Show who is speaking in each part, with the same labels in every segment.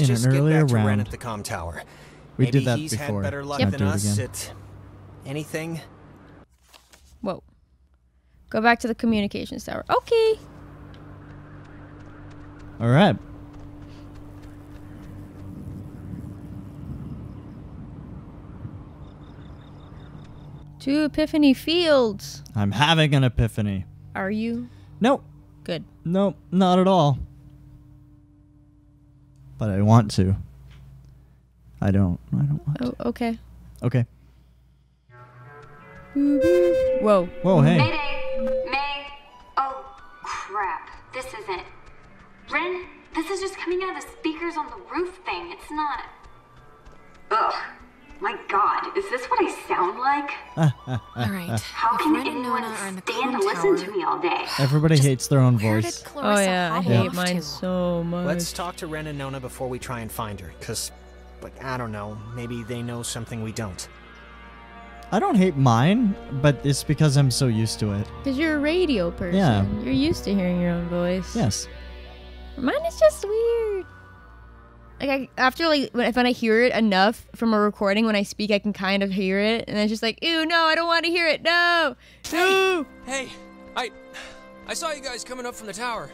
Speaker 1: in
Speaker 2: just
Speaker 1: an
Speaker 2: get
Speaker 1: earlier
Speaker 2: back to Ren
Speaker 1: round.
Speaker 2: at the com tower.
Speaker 1: We
Speaker 2: Maybe
Speaker 1: did that
Speaker 2: he's
Speaker 1: before.
Speaker 2: had better luck
Speaker 1: Can't
Speaker 2: than us at anything.
Speaker 3: Whoa. Go back to the communications tower. Okay.
Speaker 1: All right.
Speaker 3: To Epiphany Fields.
Speaker 1: I'm having an epiphany.
Speaker 3: Are you?
Speaker 1: Nope.
Speaker 3: Good.
Speaker 1: Nope. Not at all. But I want to. I don't. I don't want
Speaker 3: Oh,
Speaker 1: to.
Speaker 3: okay.
Speaker 1: Okay.
Speaker 3: Whoa.
Speaker 1: Whoa, hey.
Speaker 4: Mayday! May! Oh, crap. This isn't. Ren, this is just coming out of the speakers on the roof thing. It's not. Ugh. My god, is this what I sound like?
Speaker 5: All right.
Speaker 4: How can
Speaker 5: Ren and
Speaker 4: anyone
Speaker 5: Nona are
Speaker 4: stand to listen
Speaker 5: tower.
Speaker 4: to me all day?
Speaker 1: Everybody hates their own voice.
Speaker 3: Oh yeah, I hate
Speaker 5: off
Speaker 3: mine
Speaker 5: to?
Speaker 3: so much.
Speaker 2: Let's talk to Ren and Nona before we try and find her, because, like, I don't know, maybe they know something we don't.
Speaker 1: I don't hate mine, but it's because I'm so used to it.
Speaker 3: Because you're a radio person.
Speaker 1: Yeah.
Speaker 3: You're used to hearing your own voice.
Speaker 1: Yes.
Speaker 3: Mine is just weird. Like I, after like when, when I hear it enough from a recording, when I speak, I can kind of hear it, and it's just like, ew, no, I don't want to hear it. No, no.
Speaker 6: Hey, I I saw you guys coming up from the tower.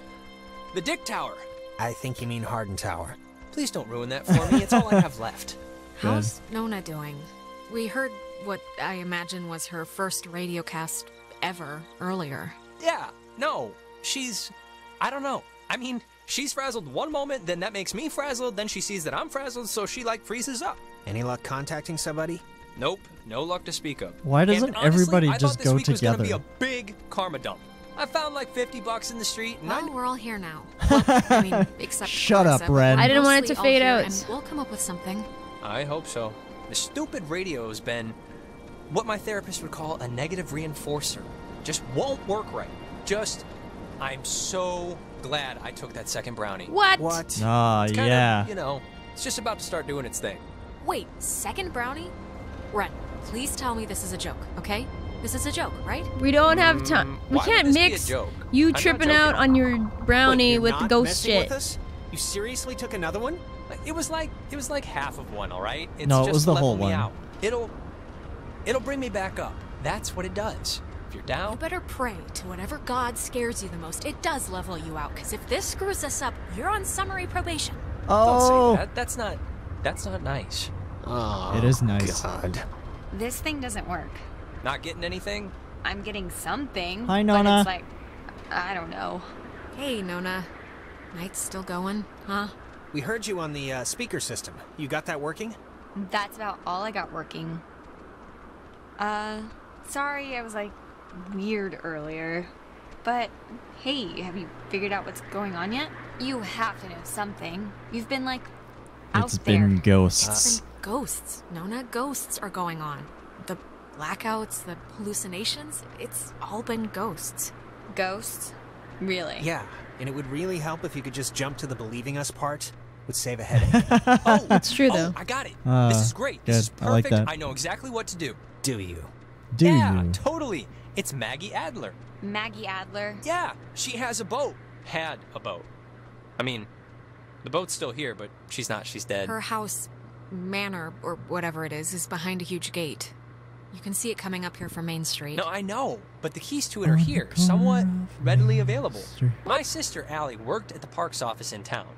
Speaker 6: The Dick Tower.
Speaker 2: I think you mean Harden Tower.
Speaker 6: Please don't ruin that for me. It's all I have left.
Speaker 5: How's Nona doing? We heard what I imagine was her first radio cast ever earlier.
Speaker 6: Yeah, no, she's I don't know. I mean, she's frazzled one moment, then that makes me frazzled, then she sees that I'm frazzled, so she like freezes up.
Speaker 2: Any luck contacting somebody?
Speaker 6: Nope, no luck to speak of.
Speaker 1: Why doesn't
Speaker 6: And honestly,
Speaker 1: everybody
Speaker 6: I
Speaker 1: just
Speaker 6: thought this
Speaker 1: go
Speaker 6: week was gonna be
Speaker 1: together?
Speaker 6: a big karma dump. I found like 50 bucks in the street, and
Speaker 5: Well,
Speaker 6: I oh,
Speaker 5: we're all here now. Well, I mean, except
Speaker 1: Shut up,
Speaker 5: Clarissa, but
Speaker 1: Ren.
Speaker 5: we're
Speaker 3: I didn't want it to fade out.
Speaker 5: And we'll come up with something.
Speaker 6: I hope so. The stupid radio has been what my therapist would call a negative reinforcer. Just won't work right. Just, I'm so glad I took that second brownie.
Speaker 3: What?
Speaker 2: What?
Speaker 1: Ah,
Speaker 6: It's kinda,
Speaker 1: yeah.
Speaker 6: You know, it's just about to start doing its thing.
Speaker 5: Wait, second brownie? Ren, please tell me this is a joke, okay? This is a joke, right?
Speaker 3: We don't have time.
Speaker 6: Mm,
Speaker 3: We can't
Speaker 6: this be a
Speaker 3: mix
Speaker 6: joke?
Speaker 3: you
Speaker 6: I'm
Speaker 3: tripping out on your brownie
Speaker 2: Wait,
Speaker 3: with the ghost shit.
Speaker 2: With us? You seriously took another one?
Speaker 6: It was like it was like half of one, all right? It's
Speaker 1: No, it was the whole one.
Speaker 6: Out. It'll it'll bring me back up. That's what it does. If you're
Speaker 5: You better pray to whatever god scares you the most. It does level you out, because if this screws us up, you're on summary probation.
Speaker 6: don't
Speaker 1: Oh,
Speaker 6: say that. That's not that's not nice.
Speaker 2: Oh,
Speaker 1: It is nice.
Speaker 2: God.
Speaker 7: This thing doesn't work.
Speaker 6: Not getting anything?
Speaker 7: I'm getting something.
Speaker 1: Hi,
Speaker 7: But
Speaker 1: Nona.
Speaker 7: it's like, I don't know.
Speaker 5: Hey, Nona. Night's still going, huh?
Speaker 2: We heard you on the uh, speaker system. You got that working?
Speaker 7: That's about all I got working. Uh, sorry I was like weird earlier. But hey, have you figured out what's going on yet? You have to know something. You've been like out
Speaker 1: it's
Speaker 7: there.
Speaker 1: been
Speaker 5: It's
Speaker 1: ghosts.
Speaker 5: been ghosts. Nona, ghosts are going on. The blackouts, the hallucinations, it's all been ghosts.
Speaker 7: Ghosts? Really?
Speaker 2: Yeah, and it would really help if you could just jump to the believing us part. Would save a headache.
Speaker 6: Oh,
Speaker 3: It's true
Speaker 6: oh,
Speaker 3: though.
Speaker 6: I got it.
Speaker 1: Uh,
Speaker 6: this is great. This is
Speaker 1: perfect. I like
Speaker 6: perfect.
Speaker 1: that.
Speaker 6: know exactly what to do.
Speaker 2: Do you?
Speaker 1: Do
Speaker 6: yeah,
Speaker 1: you?
Speaker 6: totally. It's Maggie Adler.
Speaker 7: Maggie Adler.
Speaker 6: Yeah, she has a boat. Had a boat. I mean, the boat's still here, but she's not. She's dead.
Speaker 5: Her house, manor, or whatever it is, is behind a huge gate. You can see it coming up here from Main Street.
Speaker 6: No, I know, but the keys to it are here, somewhat readily available. My sister Allie worked at the parks office in town.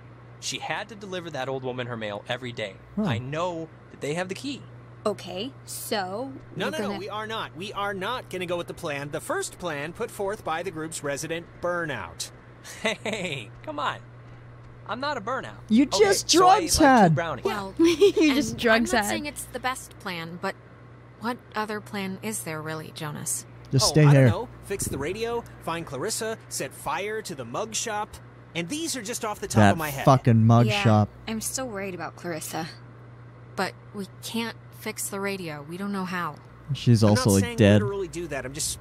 Speaker 6: She had to deliver that old woman her mail every day.
Speaker 1: Huh.
Speaker 6: I know that they have the key.
Speaker 7: Okay, so
Speaker 2: No,
Speaker 7: we're
Speaker 2: no, no,
Speaker 7: gonna-
Speaker 2: we are not. We are not going to go with the plan. The first plan put forth by the group's resident burnout.
Speaker 6: Hey, come on. I'm not a burnout.
Speaker 1: You
Speaker 6: Okay,
Speaker 1: just
Speaker 6: so I ate,
Speaker 1: drugs
Speaker 6: like,
Speaker 1: had.
Speaker 6: brownies.
Speaker 5: Well,
Speaker 3: you just
Speaker 5: and
Speaker 3: drugs
Speaker 5: I'm not
Speaker 3: had.
Speaker 5: saying it's the best plan, but what other plan is there really, Jonas?
Speaker 1: Just
Speaker 2: oh,
Speaker 1: stay
Speaker 2: I
Speaker 1: here.
Speaker 2: don't know. Fix the radio, find Clarissa, set fire to the mug shop. And these are just off the top
Speaker 1: That
Speaker 2: of my head.
Speaker 1: fucking mug
Speaker 7: yeah,
Speaker 1: shop.
Speaker 7: I'm still worried about Clarissa.
Speaker 5: But we can't fix the radio. We don't know how.
Speaker 1: She's also
Speaker 2: I'm
Speaker 1: also
Speaker 2: not
Speaker 1: like
Speaker 2: saying
Speaker 1: dead.
Speaker 2: literally do that. I'm just.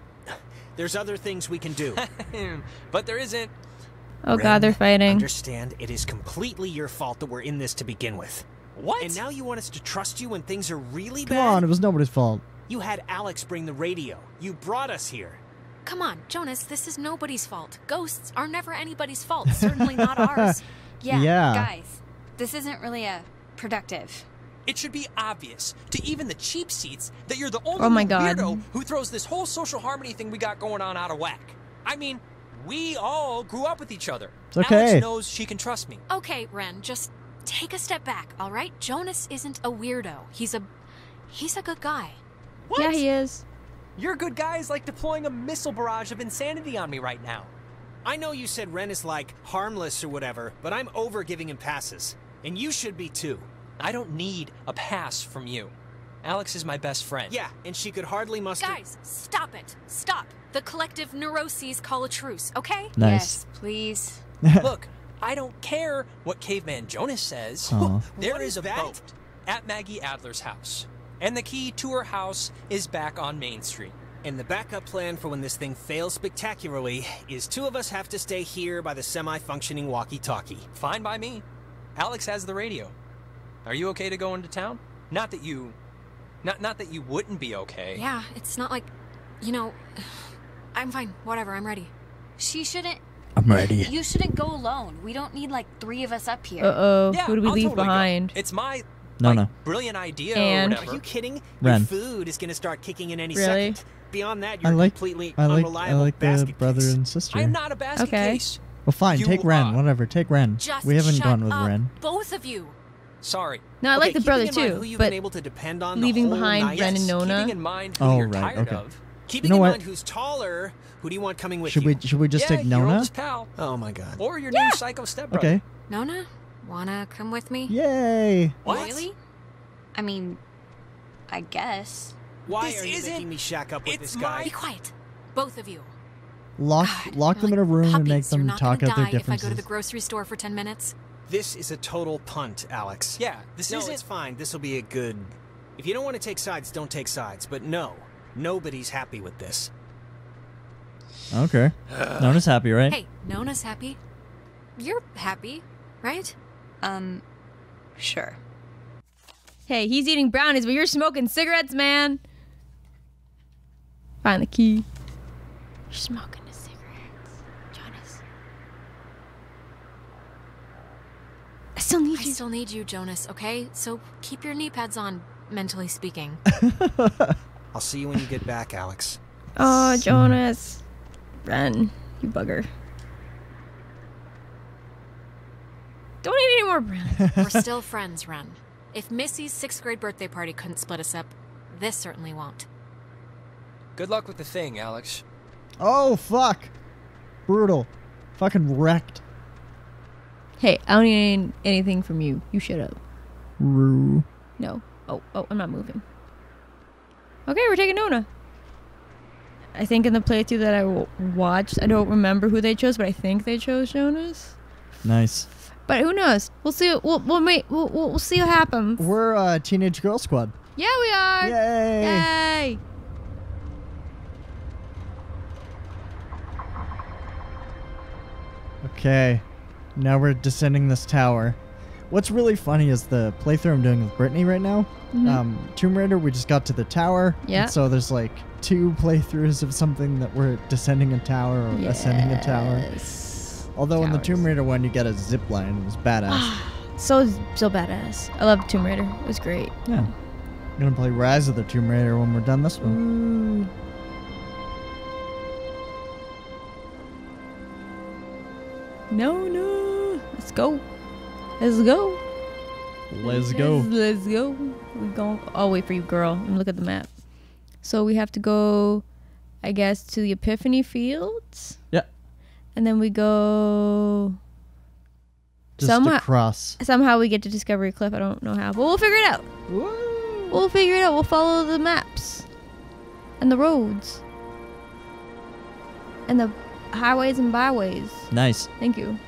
Speaker 2: There's other things we can do.
Speaker 6: but there isn't.
Speaker 3: Oh
Speaker 2: Ren,
Speaker 3: god, they're fighting.
Speaker 2: Understand, it is completely your fault that we're in this to begin with.
Speaker 6: What?
Speaker 2: And now you want us to trust you when things are really
Speaker 1: Come
Speaker 2: bad?
Speaker 1: on, it was nobody's fault.
Speaker 2: You had Alex bring the radio. You brought us here.
Speaker 5: Come on, Jonas, this is nobody's fault. Ghosts are never anybody's fault, certainly not ours.
Speaker 7: Yeah,
Speaker 1: Yeah.
Speaker 7: guys, this isn't really a productive.
Speaker 6: It should be obvious to even the cheap seats that you're the only
Speaker 3: Oh my God.
Speaker 6: weirdo who throws this whole social harmony thing we got going on out of whack. I mean, we all grew up with each other.
Speaker 1: It's okay.
Speaker 6: Alex knows she can trust me.
Speaker 5: Okay, Ren, just take a step back, all right? Jonas isn't a weirdo. He's a he's a good guy.
Speaker 6: What?
Speaker 3: Yeah, he is.
Speaker 6: Your good guy is like deploying a missile barrage of insanity on me right now.
Speaker 2: I know you said Ren is like harmless or whatever, but I'm over giving him passes. And you should be too.
Speaker 6: I don't need a pass from you. Alex is my best friend.
Speaker 2: Yeah, and she could hardly muster.
Speaker 5: Guys, stop it. Stop. The collective neuroses call a truce, okay?
Speaker 1: Nice.
Speaker 7: Yes, please.
Speaker 6: Look, I don't care what Caveman Jonas says.
Speaker 1: Aw.
Speaker 6: There
Speaker 2: What
Speaker 6: is
Speaker 2: is
Speaker 6: a
Speaker 2: that?
Speaker 6: boat at Maggie Adler's house. And the key to her house is back on Main Street.
Speaker 2: And the backup plan for when this thing fails spectacularly is two of us have to stay here by the semi functioning walkie talkie.
Speaker 6: Fine by me. Alex has the radio. Are you okay to go into town? Not that you not not that you wouldn't be okay.
Speaker 5: Yeah, it's not like you know I'm fine. Whatever, I'm ready.
Speaker 7: She shouldn't.
Speaker 1: I'm ready.
Speaker 7: You shouldn't go alone. We don't need like three of us up here.
Speaker 3: Uh oh.
Speaker 6: Yeah,
Speaker 3: Who do we
Speaker 6: I'll
Speaker 3: leave
Speaker 6: totally go.
Speaker 3: behind?
Speaker 6: It's my
Speaker 1: No,
Speaker 6: like,
Speaker 1: no.
Speaker 6: brilliant idea
Speaker 3: And-
Speaker 6: or
Speaker 2: Are you kidding?
Speaker 1: Ren.
Speaker 2: Your food is going to start kicking in any
Speaker 3: Really?
Speaker 2: second. Beyond that,
Speaker 1: I
Speaker 2: you're
Speaker 1: like
Speaker 2: completely
Speaker 1: I like I
Speaker 2: unreliable
Speaker 1: like the brother
Speaker 2: case.
Speaker 1: and sister.
Speaker 6: I am not a basket
Speaker 3: Okay.
Speaker 6: case.
Speaker 1: well, fine.
Speaker 6: You
Speaker 1: take Ren.
Speaker 6: are.
Speaker 1: Whatever. Take Ren.
Speaker 5: Just
Speaker 1: we haven't
Speaker 5: shut
Speaker 1: gone with
Speaker 5: up,
Speaker 1: Ren.
Speaker 5: Both of you.
Speaker 6: Sorry.
Speaker 3: No, I
Speaker 2: Okay,
Speaker 3: like the brother too,
Speaker 2: who you've
Speaker 3: but
Speaker 2: been able to depend on
Speaker 3: leaving behind
Speaker 2: night.
Speaker 3: Ren and Nona?
Speaker 6: Keeping in mind who
Speaker 1: Oh,
Speaker 6: you're
Speaker 1: right,
Speaker 6: tired
Speaker 1: okay.
Speaker 6: of.
Speaker 2: Keeping
Speaker 1: know
Speaker 2: in
Speaker 1: what?
Speaker 2: mind who's taller, who do you want coming with
Speaker 1: Should
Speaker 2: you?
Speaker 1: we should we just
Speaker 6: yeah,
Speaker 1: take Nona?
Speaker 6: oldest pal.
Speaker 2: Oh my god.
Speaker 6: Or your new psycho stepbrother.
Speaker 1: Okay.
Speaker 5: Nona, wanna come with me?
Speaker 1: Yay.
Speaker 6: What?
Speaker 5: Really?
Speaker 7: I mean, I guess.
Speaker 2: Why
Speaker 6: This
Speaker 2: are you
Speaker 6: isn't-
Speaker 2: making me shack up with this guy?
Speaker 5: Be quiet. Both of you.
Speaker 1: Lock
Speaker 5: God,
Speaker 1: lock
Speaker 5: you're
Speaker 1: them in a
Speaker 5: like
Speaker 1: room and
Speaker 5: puppies.
Speaker 1: make
Speaker 5: You're
Speaker 1: them
Speaker 5: not
Speaker 1: talk
Speaker 5: gonna
Speaker 1: out their
Speaker 5: die If I go to the grocery store for 10 minutes.
Speaker 2: This is a total punt, Alex.
Speaker 6: Yeah, this
Speaker 2: no,
Speaker 6: isn't.
Speaker 2: it's fine. This will be a good. If you don't want to take sides, don't take sides. But no, nobody's happy with this.
Speaker 1: okay. Nona's happy, right?
Speaker 5: Hey, Nona's happy. You're happy, right?
Speaker 7: Um, sure.
Speaker 3: Hey, he's eating brownies, but you're smoking cigarettes, man. Find the key. You're smoking the cigarettes, Jonas. I still need
Speaker 5: I
Speaker 3: you.
Speaker 5: still need you, Jonas, okay? So keep your knee pads on, mentally speaking.
Speaker 2: I'll see you when you get back, Alex.
Speaker 3: Oh, Jonas. Run, you bugger. Don't eat any more brownies.
Speaker 5: We're still friends, Ren. If Missy's sixth grade birthday party couldn't split us up, this certainly won't.
Speaker 6: Good luck with the thing, Alex.
Speaker 1: Oh fuck. Brutal. Fucking wrecked.
Speaker 3: Hey, I don't need anything from you. You shut up.
Speaker 1: Rue.
Speaker 3: No. Oh, oh, I'm not moving. Okay, we're taking Nona. I think in the playthrough that I watched, I don't remember who they chose, but I think they chose Jonas.
Speaker 1: Nice.
Speaker 3: But who knows? We'll see. We'll, we'll. We'll, we'll, we'll see what happens.
Speaker 1: We're a Teenage Girl Squad.
Speaker 3: Yeah, we are.
Speaker 1: Yay!
Speaker 3: Yay!
Speaker 1: Okay. Now we're descending this tower. What's really funny is the playthrough I'm doing with Brittany right now. Um, Tomb Raider, we just got to the tower.
Speaker 3: Mm-hmm. Yeah.
Speaker 1: So there's like two playthroughs of something that we're descending a tower or ascending a tower.
Speaker 3: Yes.
Speaker 1: Although in the Tomb Raider one, you get a zip line. It was badass.
Speaker 3: So so badass. I love Tomb Raider. It was great.
Speaker 1: yeah. I'm gonna play Rise of the Tomb Raider when we're done this one.
Speaker 3: Ooh. No, no. Let's go. Let's go.
Speaker 1: Let's go.
Speaker 3: Let's, go. We're going. I'll wait for you, girl. Me look at the map. So we have to go, I guess, to the Epiphany Fields,
Speaker 1: Yeah.
Speaker 3: and then we go.
Speaker 1: Just
Speaker 3: Somehow-
Speaker 1: across.
Speaker 3: Somehow we get to Discovery Cliff. I don't know how, but we'll figure it out.
Speaker 1: Woo!
Speaker 3: We'll figure it out. We'll follow the maps and the roads and the highways and byways.
Speaker 1: Nice.
Speaker 3: Thank you.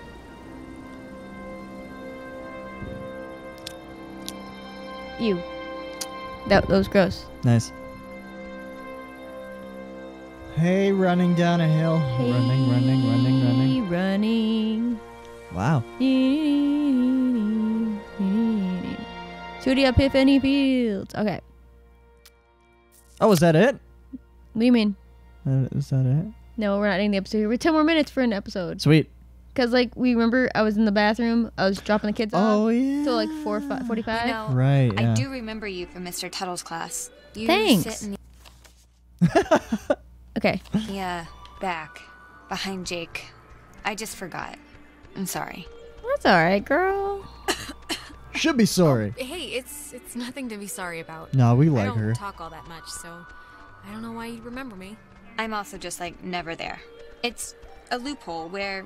Speaker 3: You. That, that was gross.
Speaker 1: Nice. Hey, running down a hill. Running, running, running, running.
Speaker 3: Running.
Speaker 1: Wow.
Speaker 3: To the Epiphany Fields. Okay.
Speaker 1: Oh, is that it?
Speaker 3: What do you mean?
Speaker 1: Uh, is that it?
Speaker 3: No, we're not ending the episode here. We're 10 more minutes for an episode.
Speaker 1: Sweet.
Speaker 3: Cause like we remember, I was in the bathroom. I was dropping the kids off.
Speaker 1: Oh yeah.
Speaker 3: So like four, fi- 45.
Speaker 7: You know,
Speaker 1: Right.
Speaker 7: I do remember you from Mr. Tuttle's class. You
Speaker 3: Thanks.
Speaker 7: sit in
Speaker 3: Okay.
Speaker 7: the uh, back, behind Jake. I just forgot. I'm sorry.
Speaker 3: That's all right, girl.
Speaker 1: Should be sorry.
Speaker 5: Hey, it's it's nothing to be sorry about.
Speaker 1: No, we
Speaker 5: I
Speaker 1: like
Speaker 5: don't
Speaker 1: her.
Speaker 5: talk all that much, so I don't know why you'd remember me.
Speaker 7: I'm also just like never there. It's a loophole where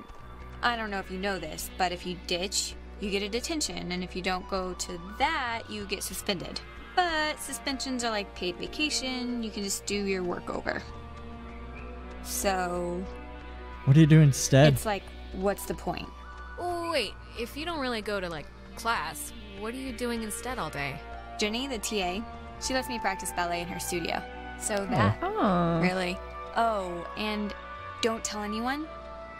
Speaker 7: I don't know if you know this, but if you ditch, you get a detention, and if you don't go to that, you get suspended. But suspensions are like paid vacation, you can just do your work over. So
Speaker 1: What do you do instead?
Speaker 7: it's like, what's the point?
Speaker 5: Oh wait, if you don't really go to like class, what are you doing instead all day?
Speaker 7: Jenny, the TA, she lets me practice ballet in her studio. So oh. that
Speaker 3: Oh.
Speaker 7: Really? Oh, and don't tell anyone,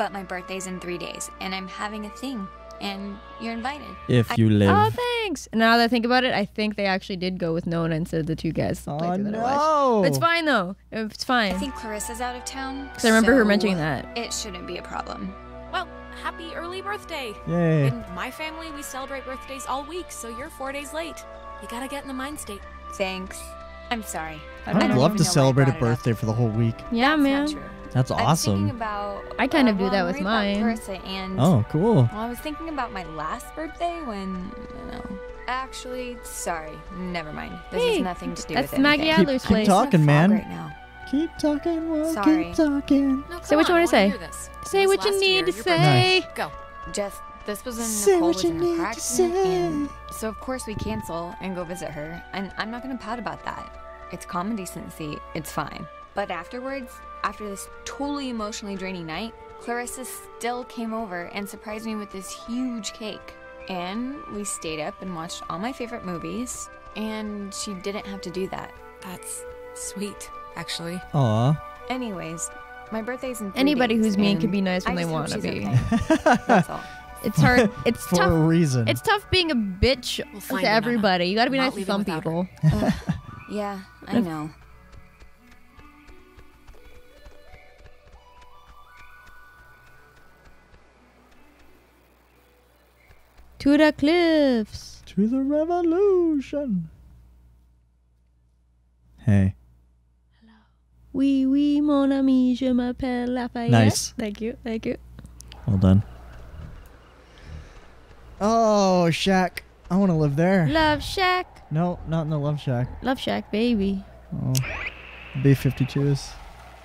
Speaker 7: but my birthday's in three days, and I'm having a thing, and you're invited.
Speaker 1: if you live.
Speaker 3: Oh, thanks. Now that I think about it, I think they actually did go with Nona instead of the two guys.
Speaker 1: Oh,
Speaker 3: that
Speaker 1: no.
Speaker 3: It's fine though. It's fine.
Speaker 7: I think Clarissa's out of town.
Speaker 3: Because I remember her mentioning that.
Speaker 7: It shouldn't be a problem.
Speaker 5: Well, happy early birthday.
Speaker 1: Yay.
Speaker 5: In my family, we celebrate birthdays all week, so you're four days late. You gotta get in the mind state.
Speaker 7: Thanks. I'm sorry.
Speaker 1: I
Speaker 7: I
Speaker 1: would love to
Speaker 7: know why I
Speaker 1: celebrate a
Speaker 7: brought up.
Speaker 1: birthday for the whole week.
Speaker 3: Yeah,
Speaker 7: That's
Speaker 3: man.
Speaker 7: Not true.
Speaker 1: That's
Speaker 7: I was
Speaker 1: awesome.
Speaker 7: about.
Speaker 3: I kind of do
Speaker 7: well,
Speaker 3: that with mine.
Speaker 7: Clarissa and.
Speaker 1: Oh, cool.
Speaker 7: Well, I was thinking about my last birthday when. You know. Actually, sorry. Never mind. This
Speaker 3: Hey,
Speaker 7: has nothing to do
Speaker 3: that's
Speaker 7: with
Speaker 3: Maggie
Speaker 7: anything.
Speaker 3: Adler's
Speaker 1: keep
Speaker 3: place.
Speaker 1: talking,
Speaker 7: I'm in
Speaker 1: man.
Speaker 7: Right now.
Speaker 1: Keep talking, well,
Speaker 7: Sorry.
Speaker 1: keep talking.
Speaker 5: No,
Speaker 3: Say
Speaker 5: come
Speaker 3: what you
Speaker 5: on,
Speaker 3: wanna
Speaker 5: I
Speaker 3: say.
Speaker 5: hear this.
Speaker 3: Say
Speaker 5: It was
Speaker 3: what you
Speaker 5: last
Speaker 3: need
Speaker 5: year,
Speaker 3: to
Speaker 5: your
Speaker 3: say.
Speaker 5: birthday. Go.
Speaker 7: Just this was when
Speaker 1: Say
Speaker 7: Nicole
Speaker 1: what
Speaker 7: was
Speaker 1: you
Speaker 7: in
Speaker 1: need
Speaker 7: a car
Speaker 1: to
Speaker 7: accident, and
Speaker 1: say.
Speaker 7: so of course we cancel and go visit her. And I'm not gonna pout about that. It's common decency. It's fine. But afterwards, after this totally emotionally draining night, Clarissa still came over and surprised me with this huge cake. And we stayed up and watched all my favorite movies. And she didn't have to do that.
Speaker 5: That's sweet, actually.
Speaker 1: Aw.
Speaker 7: Anyways, my birthday's in three
Speaker 3: Anybody
Speaker 7: days,
Speaker 3: who's mean can be nice when
Speaker 7: I
Speaker 3: they wanna be.
Speaker 7: okay. That's all.
Speaker 3: It's hard. It's tough.
Speaker 1: For a reason.
Speaker 3: It's tough being a bitch
Speaker 5: We'll
Speaker 3: to
Speaker 5: her, Nana.
Speaker 3: everybody. You got to be
Speaker 5: I'm
Speaker 3: nice to some
Speaker 5: leaving
Speaker 3: people.
Speaker 7: Yeah, I know.
Speaker 3: To the cliffs.
Speaker 1: to the revolution. Hey. Hello.
Speaker 3: Oui, oui, mon ami, je m'appelle Lafayette.
Speaker 1: Nice.
Speaker 3: Thank you. Thank you.
Speaker 1: Well done. Oh, Shack. I want to live there.
Speaker 3: Love Shack.
Speaker 1: No, not in the Love Shack.
Speaker 3: Love Shack, baby.
Speaker 1: Oh. B-52s.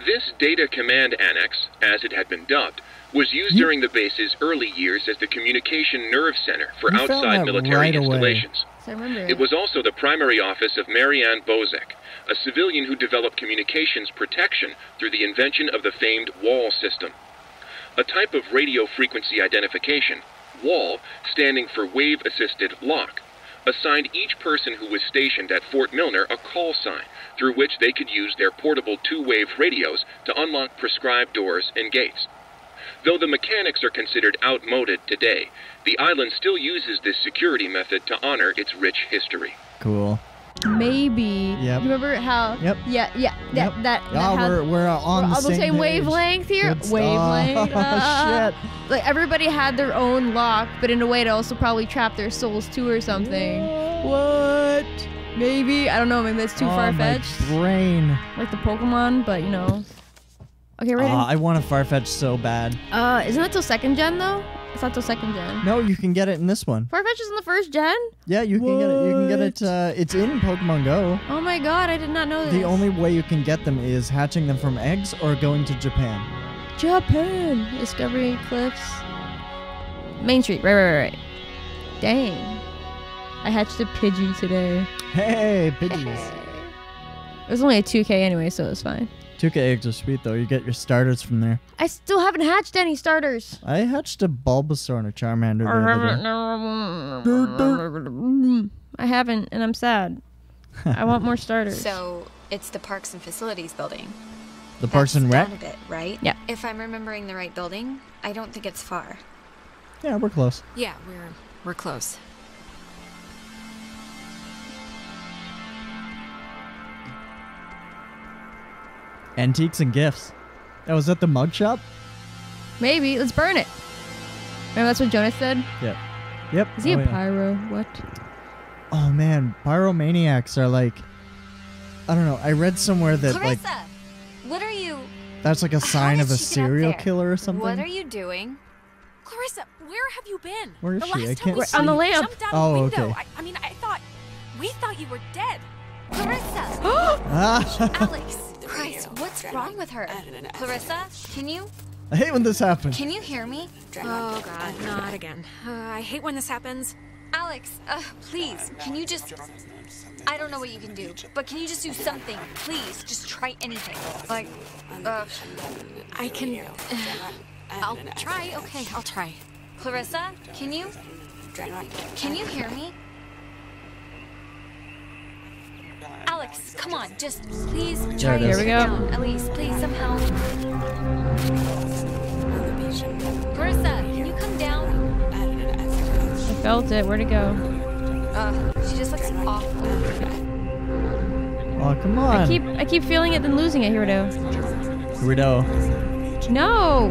Speaker 8: This Data Command Annex, as it had been dubbed, was used
Speaker 1: You-
Speaker 8: during the base's early years as the communication nerve center for
Speaker 1: You
Speaker 8: outside military
Speaker 1: right
Speaker 8: installations.
Speaker 3: So I remember
Speaker 8: It was also the primary office of Marianne Bozek, a civilian who developed communications protection through the invention of the famed wall system. A type of radio frequency identification, wall, standing for Wave Assisted Lock, assigned each person who was stationed at Fort Milner a call sign through which they could use their portable two wave radios to unlock prescribed doors and gates. Though the mechanics are considered outmoded today, the island still uses this security method to honor its rich history.
Speaker 1: Cool.
Speaker 3: Maybe.
Speaker 1: Yep.
Speaker 3: You remember how?
Speaker 1: Yep.
Speaker 3: Yeah, yeah. That
Speaker 1: Yep.
Speaker 3: that. that
Speaker 1: Yeah,
Speaker 3: how-
Speaker 1: we're, we're on
Speaker 3: we're
Speaker 1: the
Speaker 3: all
Speaker 1: same,
Speaker 3: the same wavelength here.
Speaker 1: Good.
Speaker 3: Wavelength.
Speaker 1: Oh,
Speaker 3: uh,
Speaker 1: shit.
Speaker 3: Like everybody had their own lock, but in a way to also probably trap their souls too or something. What? Maybe I don't know. Maybe that's too
Speaker 1: oh,
Speaker 3: far
Speaker 1: my
Speaker 3: fetched,
Speaker 1: brain.
Speaker 3: like the Pokemon. But you know. Okay, right.
Speaker 1: Aw, I want a Farfetch so bad.
Speaker 3: uh, isn't that till second gen though? It's not till second gen.
Speaker 1: No, you can get it in this one.
Speaker 3: Farfetch is in the first gen.
Speaker 1: Yeah, you can get it. You can get it. Uh, it's in Pokemon Go.
Speaker 3: Oh my god, I did not know this.
Speaker 1: The only way you can get them is hatching them from eggs or going to Japan.
Speaker 3: Japan Discovery Cliffs, Main Street. Right, right, right, right. Dang, I hatched a Pidgey today.
Speaker 1: Hey, Pidgeys.
Speaker 3: It was only a 2K anyway, so it was fine.
Speaker 1: 2K eggs are sweet though. You get your starters from there.
Speaker 3: I still haven't hatched any starters.
Speaker 1: I hatched a Bulbasaur and a Charmander the
Speaker 3: I
Speaker 1: other day.
Speaker 3: haven't. I haven't, and I'm sad. I want more starters.
Speaker 7: So it's the Parks and Facilities building.
Speaker 1: The Parks
Speaker 7: That's
Speaker 1: and Rec.
Speaker 7: down a bit, right?
Speaker 3: Yeah.
Speaker 7: If I'm remembering the right building, I don't think it's far.
Speaker 1: Yeah, we're close.
Speaker 5: Yeah, we're we're close.
Speaker 1: Antiques and gifts. That was at the mug shop.
Speaker 3: Maybe let's burn it. Remember that's what Jonas said?
Speaker 1: Yep. Yep.
Speaker 3: Is he
Speaker 1: oh,
Speaker 3: a
Speaker 1: yeah.
Speaker 3: pyro? What?
Speaker 1: Oh man, pyromaniacs are like I don't know. I read somewhere that like
Speaker 7: Clarissa, what are you?
Speaker 1: that's like a sign of a
Speaker 7: she get up
Speaker 1: serial killer or something.
Speaker 7: What are you doing?
Speaker 5: Clarissa, where have you been?
Speaker 1: Where is
Speaker 5: the
Speaker 1: she?
Speaker 5: last
Speaker 1: I can't see.
Speaker 3: On the lamp.
Speaker 1: Oh,
Speaker 5: window.
Speaker 1: okay.
Speaker 5: I, I mean, I thought we thought you were dead.
Speaker 7: Clarissa,
Speaker 1: Ah,
Speaker 7: Alex, Christ, what's wrong with her? Clarissa, can you
Speaker 1: I hate when this happens.
Speaker 7: can you hear me?
Speaker 5: Oh God, not again. Uh, I hate when this happens.
Speaker 7: Alex, uh, please, can you just? I don't know what you can do, but can you just do something? Please, just try anything. Like, uh,
Speaker 5: I can. I'll try. Okay, I'll try.
Speaker 7: Clarissa, can you? Can you hear me? Alex, come on, just please try
Speaker 1: it
Speaker 7: to.
Speaker 3: Here we go.
Speaker 7: down, at least, please, somehow. Clarissa, can you come down?
Speaker 3: I felt it. Where'd it go?
Speaker 7: Uh, she just looks awful.
Speaker 1: Oh come on.
Speaker 3: I keep I keep feeling it then losing it. Here we go.
Speaker 1: Weirdo.
Speaker 3: No.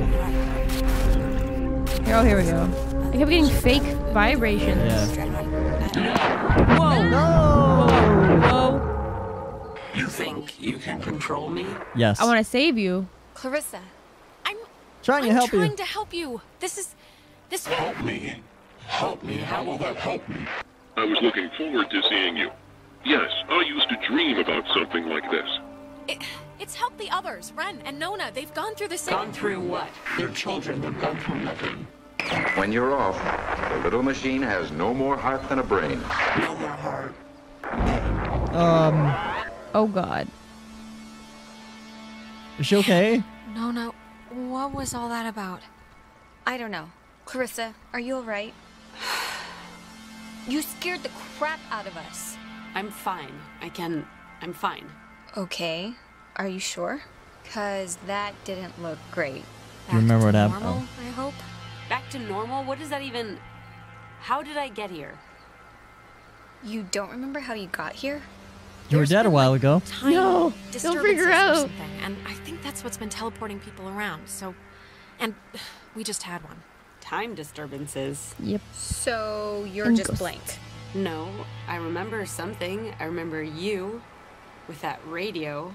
Speaker 3: Here, oh, here we go. I kept getting fake vibrations.
Speaker 1: Yeah.
Speaker 9: You think you can control me?
Speaker 1: Yes.
Speaker 3: I want to save you.
Speaker 7: Clarissa,
Speaker 5: I'm.
Speaker 1: Trying to
Speaker 5: I'm
Speaker 1: help
Speaker 5: trying
Speaker 1: you.
Speaker 5: to help you. This is. This.
Speaker 9: Help me. Help me. How will that help me?
Speaker 8: I was looking forward to seeing you. Yes, I used to dream about something like this.
Speaker 5: It, it's helped the others. Ren and Nona. They've gone through the same.
Speaker 9: Gone through what? They're children. They've gone through nothing.
Speaker 10: When you're off, the little machine has no more heart than a brain.
Speaker 9: No more heart.
Speaker 1: Um.
Speaker 3: Oh God.
Speaker 1: Is she okay?
Speaker 5: No, no. what was all that about?
Speaker 7: I don't know. Clarissa, are you alright? You scared the crap out of us.
Speaker 11: I'm fine. I can. I'm fine.
Speaker 7: Okay, are you sure? Cause that didn't look great.
Speaker 1: Do you remember what happened?
Speaker 11: Normal,
Speaker 1: Oh.
Speaker 11: I hope. Back to normal? What does that even. How did I get here?
Speaker 7: You don't remember how you got here?
Speaker 1: You were dead a while ago.
Speaker 3: No, don't freak
Speaker 5: disturbances
Speaker 3: her
Speaker 5: or
Speaker 3: out.
Speaker 5: something, and I think that's what's been teleporting people around. So, and we just had one.
Speaker 11: Time disturbances.
Speaker 3: Yep.
Speaker 7: So you're
Speaker 3: And
Speaker 7: just
Speaker 3: ghosts.
Speaker 7: blank.
Speaker 11: No, I remember something. I remember you with that radio.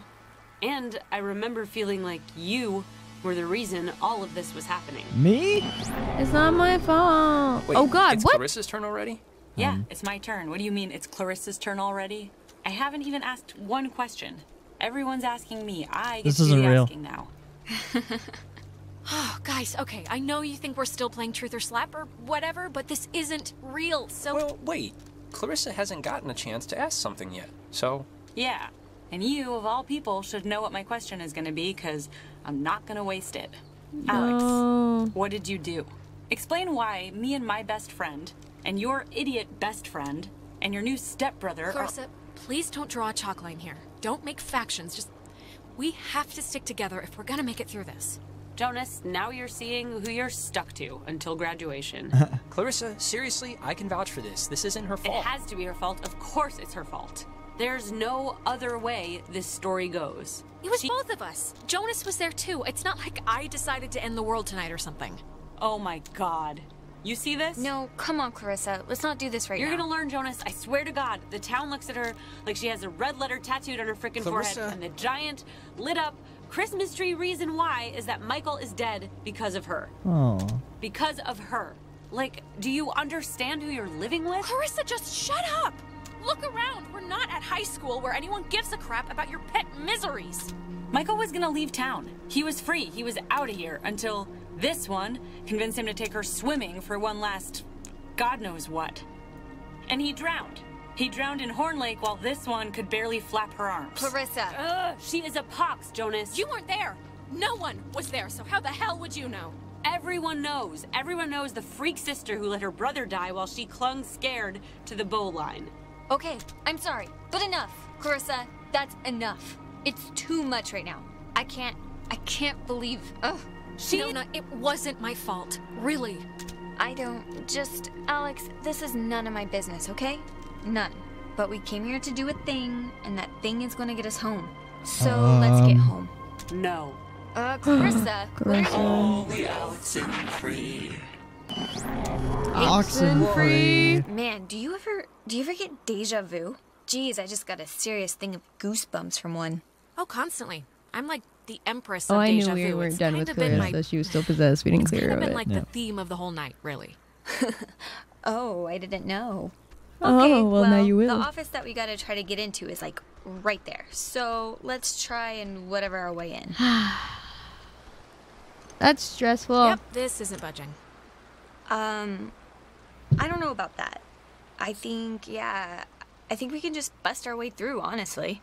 Speaker 11: And I remember feeling like you were the reason all of this was happening.
Speaker 1: Me?
Speaker 3: It's not my fault. oh God.
Speaker 6: it's
Speaker 3: What?
Speaker 6: Clarissa's turn already?
Speaker 11: Yeah, mm. it's my turn. What do you mean it's Clarissa's turn already? I haven't even asked one question. Everyone's asking me. I get
Speaker 1: This
Speaker 11: to do
Speaker 1: isn't real.
Speaker 11: asking now.
Speaker 5: Oh, guys, okay, I know you think we're still playing Truth or Slap or whatever, but this isn't real. So,
Speaker 6: Well, wait. Clarissa hasn't gotten a chance to ask something yet. So,
Speaker 11: Yeah. And you, of all people, should know what my question is going to be because I'm not going to waste it. Alex,
Speaker 3: No.
Speaker 11: what did you do? Explain why me and my best friend, and your idiot best friend, and your new stepbrother are.
Speaker 5: Clarissa, please don't draw a chalk line here. Don't make factions. Just. We have to stick together if we're gonna make it through this.
Speaker 11: Jonas, now you're seeing who you're stuck to until graduation.
Speaker 6: Clarissa, seriously, I can vouch for this. This isn't her fault.
Speaker 11: it has to be her fault. Of course it's her fault. There's no other way this story goes.
Speaker 5: It was
Speaker 11: She-
Speaker 5: both of us. Jonas was there too. It's not like I decided to end the world tonight or something.
Speaker 11: Oh my god. You see this?
Speaker 7: No, come on, Clarissa. Let's not do this right now.
Speaker 11: You're gonna learn, Jonas. I swear to God. The town looks at her like she has a red letter tattooed on her freaking forehead, and the giant, lit up Christmas tree reason why is that Michael is dead because of her.
Speaker 1: Oh.
Speaker 11: Because of her. Like, do you understand who you're living with?
Speaker 5: Clarissa, just shut up! Look around. We're not at high school where anyone gives a crap about your pet miseries.
Speaker 11: Michael was gonna leave town. He was free. He was out of here until this one convinced him to take her swimming for one last God knows what. And he drowned. He drowned in Horn Lake while this one could barely flap her arms.
Speaker 7: Clarissa.
Speaker 11: Ugh, she is a pox, Jonas.
Speaker 5: You weren't there. No one was there, so how the hell would you know?
Speaker 11: Everyone knows. Everyone knows the freak sister who let her brother die while she clung scared to the bow line.
Speaker 7: Okay, I'm sorry, but enough. Clarissa, that's enough. It's too much right now. I can't, I can't believe. Ugh.
Speaker 5: She. Nona, it wasn't my fault. Really.
Speaker 7: I don't. Just, Alex, this is none of my business, okay? None. But we came here to do a thing, and that thing is gonna get us home. So let's get
Speaker 1: Um.
Speaker 7: home.
Speaker 11: No.
Speaker 7: Uh, Clarissa, what are
Speaker 9: All the Alexin free.
Speaker 1: Oxen free.
Speaker 7: Man, do you ever do you ever get deja vu? Geez, I just got a serious thing of goosebumps from one.
Speaker 5: Oh, constantly. I'm like the empress
Speaker 3: Oh,
Speaker 5: of
Speaker 3: I
Speaker 5: deja
Speaker 3: knew we
Speaker 5: vu.
Speaker 3: weren't
Speaker 5: It's
Speaker 3: done with
Speaker 5: of been
Speaker 3: Clarissa.
Speaker 5: my
Speaker 3: She was still possessed. We didn't
Speaker 5: It's
Speaker 3: clear
Speaker 5: kind
Speaker 3: her
Speaker 5: of
Speaker 3: of
Speaker 5: been
Speaker 3: it.
Speaker 5: like
Speaker 1: Yeah.
Speaker 5: the theme of the whole night, really.
Speaker 7: Oh, I didn't know.
Speaker 3: Oh, well, now you will.
Speaker 7: The office that we gotta try to get into is like right there. So let's try and whatever our way in.
Speaker 3: That's stressful.
Speaker 5: Yep, this isn't budging.
Speaker 7: Um, I don't know about that. I think, yeah, I think we can just bust our way through, honestly.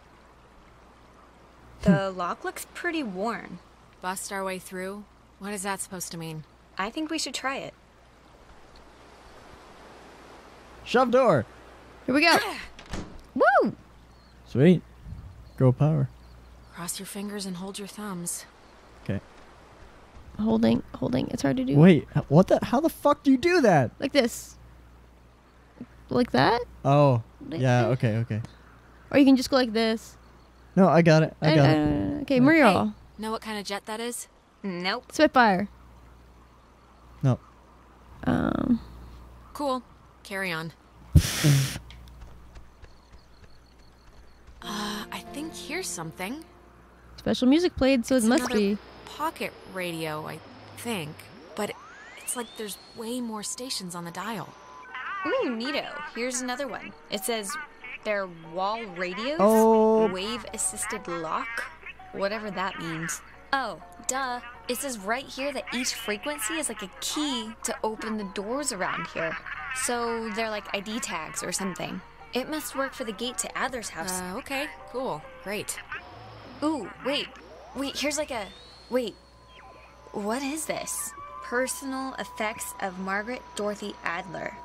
Speaker 7: The lock looks pretty worn.
Speaker 5: Bust our way through? What is that supposed to mean?
Speaker 7: I think we should try it.
Speaker 1: Shove door.
Speaker 3: Here we go. Woo!
Speaker 1: Sweet. Go power.
Speaker 5: Cross your fingers and hold your thumbs.
Speaker 1: Okay.
Speaker 3: Holding, holding. It's hard to do.
Speaker 1: Wait, what the? How the fuck do you do that?
Speaker 3: Like this. Like that?
Speaker 1: Oh,
Speaker 3: Like
Speaker 1: yeah.
Speaker 3: that?
Speaker 1: Okay, okay.
Speaker 3: Or you can just go like this.
Speaker 1: No, I got it. I got it.
Speaker 3: Uh, okay, Muriel.
Speaker 5: Know what kind of jet that is?
Speaker 7: Nope.
Speaker 3: Spitfire.
Speaker 1: No.
Speaker 3: Um.
Speaker 5: Cool. Carry on. uh, I think here's something.
Speaker 3: Special music played, so it
Speaker 5: It's
Speaker 3: must
Speaker 5: another
Speaker 3: be.
Speaker 5: Pocket radio, I think. But it's like there's way more stations on the dial.
Speaker 7: Ooh, neato. Here's another one. It says they're wall radios,
Speaker 1: Oh.
Speaker 7: wave assisted lock, whatever that means. Oh, duh. It says right here that each frequency is like a key to open the doors around here. So they're like ID tags or something. It must work for the gate to Adler's house.
Speaker 5: Uh, okay, cool. Great.
Speaker 7: Ooh, wait. Wait, here's like a. Wait. What is this? Personal effects of Margaret Dorothy Adler.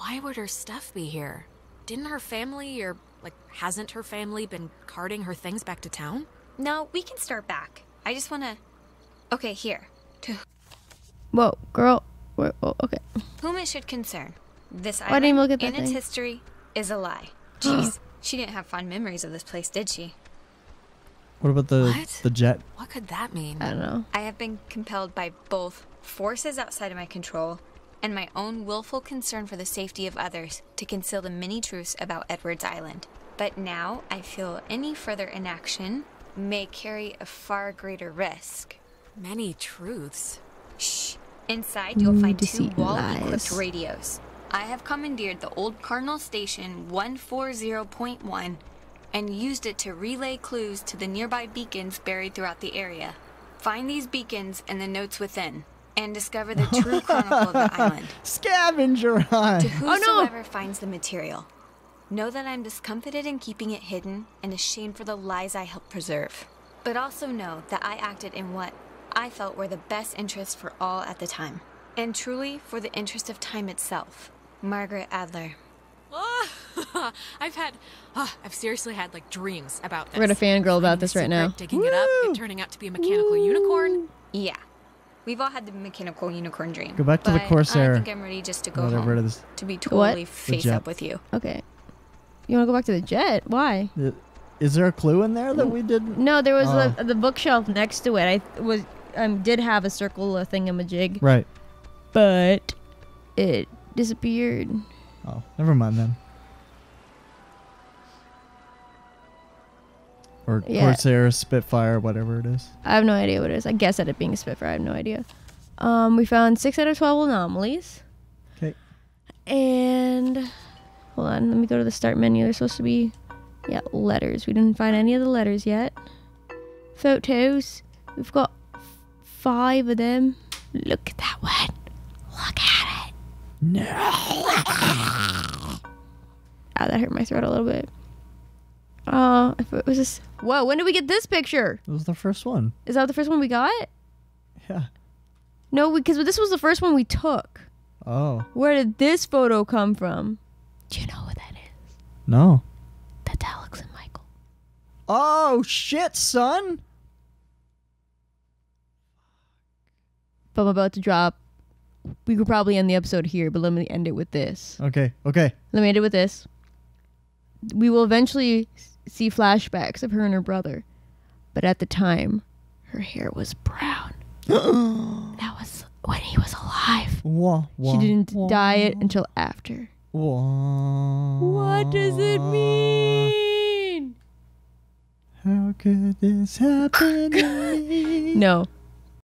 Speaker 5: Why would her stuff be here? Didn't her family, or like, hasn't her family been carting her things back to town?
Speaker 7: No, we can start back. I just wanna. Okay, here. To
Speaker 3: Whoa, girl. Whoa, okay.
Speaker 7: whom it should concern, this
Speaker 3: Why
Speaker 7: island
Speaker 3: didn't you look at that
Speaker 7: and its
Speaker 3: thing?
Speaker 7: history is a lie. Jeez, she didn't have fond memories of this place, did she?
Speaker 1: What about the
Speaker 5: What?
Speaker 1: the jet?
Speaker 5: What could that mean?
Speaker 3: I don't know.
Speaker 7: I have been compelled by both forces outside of my control and my own willful concern for the safety of others to conceal the many truths about Edwards Island. But now I feel any further inaction may carry a far greater risk.
Speaker 5: Many truths.
Speaker 7: Shh. Inside, you'll find
Speaker 3: to
Speaker 7: two
Speaker 3: see
Speaker 7: wall equipped
Speaker 3: lies.
Speaker 7: radios. I have commandeered the old Cardinal Station 140.1 and used it to relay clues to the nearby beacons buried throughout the area. Find these beacons and the notes within, and discover the true chronicle of the island.
Speaker 1: Scavenger
Speaker 7: To
Speaker 1: hunt.
Speaker 7: whosoever finds the material, know that I'm discomfited in keeping it hidden and ashamed for the lies I helped preserve. But also know that I acted in what I felt were the best interests for all at the time, and truly for the interest of time itself. Margaret Adler.
Speaker 5: I've had, ah, I've seriously had like dreams about this.
Speaker 3: We're gonna fangirl about this right now.
Speaker 5: secret, Digging it up, it turning out to be a mechanical unicorn.
Speaker 7: Yeah. We've all had the mechanical unicorn dream.
Speaker 1: Go back to the Corsair,
Speaker 7: I think I'm ready just to go
Speaker 1: Whatever
Speaker 7: home.
Speaker 1: it is.
Speaker 7: To be totally
Speaker 3: The
Speaker 7: face up with you.
Speaker 3: Okay. You want to go back to the jet? Why?
Speaker 1: I- Is there a clue in there that we didn't?
Speaker 3: No, there was a, the bookshelf next to it. I was um did have a circle a thingamajig,
Speaker 1: Right.
Speaker 3: but it disappeared.
Speaker 1: Oh, never mind then. Or
Speaker 3: Yeah.
Speaker 1: Corsair, Spitfire, whatever it is.
Speaker 3: I have no idea what it is. I guess at it being a Spitfire, I have no idea. Um, we found six out of twelve anomalies.
Speaker 1: Okay.
Speaker 3: And hold on, let me go to the start menu. There's supposed to be, yeah, letters. We didn't find any of the letters yet. Photos. We've got five of them. Look at that one. Look at it.
Speaker 1: No.
Speaker 3: Ah, that hurt my throat a little bit. Uh, if it was this. Whoa, when did we get this picture?
Speaker 1: It was the first one.
Speaker 3: Is that the first one we got?
Speaker 1: Yeah.
Speaker 3: No, because this was the first one we took.
Speaker 1: Oh.
Speaker 3: Where did this photo come from? Do you know what that is?
Speaker 1: No.
Speaker 3: That's Alex and Michael.
Speaker 1: Oh shit, son.
Speaker 3: But I'm about to drop. We could probably end the episode here, but let me end it with this.
Speaker 1: Okay. Okay.
Speaker 3: Let me end it with this. We will eventually s- see flashbacks of her and her brother, but at the time, her hair was brown. that was when he was alive.
Speaker 1: Wah, wah,
Speaker 3: she didn't
Speaker 1: wah,
Speaker 3: die it until after. What does it mean?
Speaker 1: How could this happen to me?
Speaker 3: No,